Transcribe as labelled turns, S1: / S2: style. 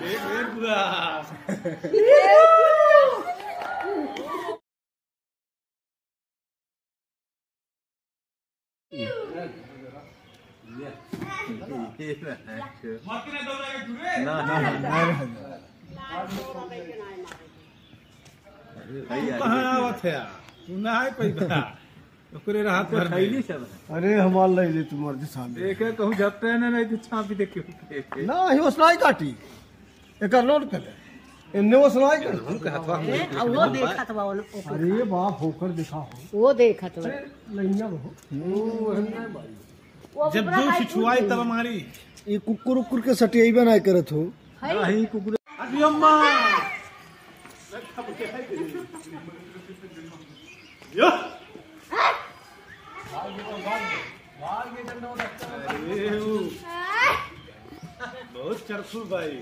S1: देख देख पूरा मत ने दौड़ा के टुरे कहाँ आवत है तू ना है पैदा ओकरे राहत पर
S2: खैली सब
S3: अरे हमार ले ले तुम मर्ज़ी सामने
S2: देखे कहूँ जब पे ना नहीं तो छापी देखे
S3: ना ही ओसनाई काटी। एकर लोड कर इन्ने ओसनाई कर
S4: वो देखत बा वो
S3: अरे बाप होकर दिखा हो।
S4: वो देखत बा
S3: लइया हो
S1: जब दूर से छुआई तब हमारी।
S3: ये कुकुर उकुर के सटियाईबे नहीं करत हो।
S2: नहीं कुकुर।
S1: अभी अम्मा। यो। अरे वो। बहुत चरसू भाई।